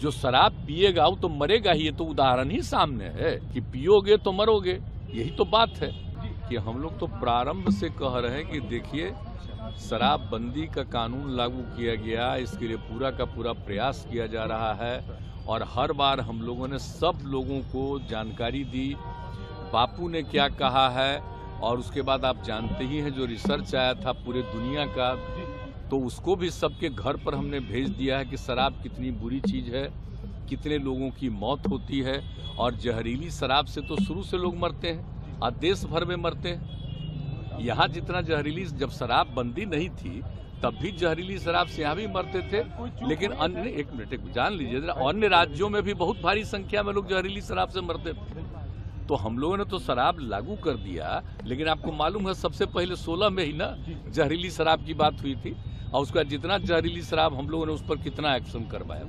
जो शराब पिएगा, वो तो मरेगा ही, ये तो उदाहरण ही सामने है कि पियोगे तो मरोगे, यही तो बात है। कि हम लोग तो प्रारंभ से कह रहे हैं कि देखिए शराबबंदी का कानून लागू किया गया, इसके लिए पूरा का पूरा प्रयास किया जा रहा है, और हर बार हम लोगों ने सब लोगों को जानकारी दी। बापू ने क्या कहा है, और उसके बाद आप जानते ही हैं, जो रिसर्च आया था पूरे दुनिया का तो उसको भी सबके घर पर हमने भेज दिया है कि, शराब कितनी बुरी चीज़ है, कितने लोगों की मौत होती है। और जहरीली शराब से तो शुरू से लोग मरते हैं और देश भर में मरते हैं। यहाँ जितना जहरीली, जब शराब बंदी नहीं थी, तब भी जहरीली शराब से यहाँ भी मरते थे। लेकिन अन्य, एक मिनट, एक जान लीजिए, जरा अन्य राज्यों में भी बहुत भारी संख्या में लोग जहरीली शराब से मरते थे। तो हम लोगों ने तो शराब लागू कर दिया, लेकिन आपको मालूम है, सबसे पहले 16 में ही ना जहरीली शराब की बात हुई थी। और उसका जितना जहरीली शराब हम लोगों ने उस पर कितना एक्शन करवाया।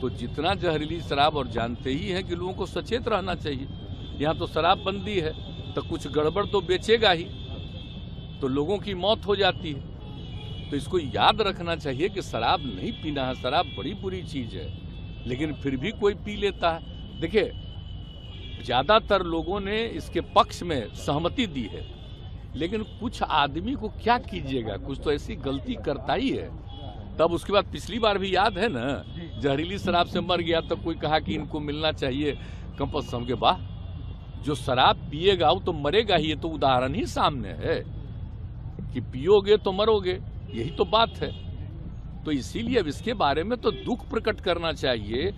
तो जितना जहरीली शराब और जानते ही हैं कि लोगों को सचेत रहना चाहिए। यहाँ तो शराब बंदी है तो कुछ गड़बड़ तो बेचेगा ही। तो लोगों की मौत हो जाती है। तो इसको याद रखना चाहिए कि शराब नहीं पीना है, शराब बड़ी बुरी चीज़ है। लेकिन फिर भी कोई पी लेता है। देखिए, ज़्यादातर लोगों ने इसके पक्ष में सहमति दी है। लेकिन कुछ आदमी को क्या कीजिएगा? कुछ तो ऐसी गलती करता ही है। तब उसके बाद पिछली बार भी याद है ना? जहरीली शराब से मर गया तब कोई कहा कि इनको मिलना चाहिए। कंपस के वाह जो शराब पिएगा वो तो मरेगा ही। ये तो उदाहरण ही सामने है कि पियोगे तो मरोगे यही तो बात है। तो इसीलिए अब इसके बारे में तो दुख प्रकट करना चाहिए